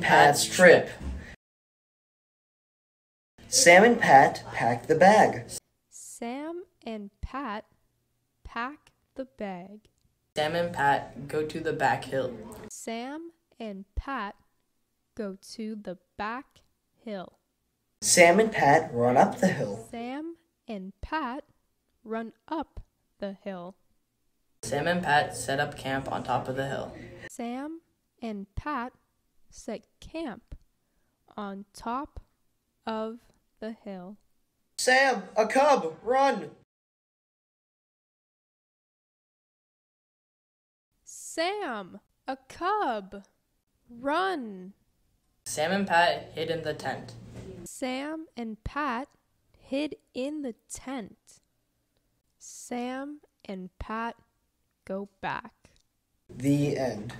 Pat's trip. Sam and Pat pack the bag. Sam and Pat pack the bag. Sam and Pat go to the back hill. Sam and Pat go to the back hill. Sam and Pat run up the hill. Sam and Pat run up the hill. Sam and Pat set up camp on top of the hill. Sam and Pat set camp on top of the hill. Sam, a cub, run! Sam, a cub, run! Sam and Pat hid in the tent. Sam and Pat hid in the tent. Sam and Pat go back. The end.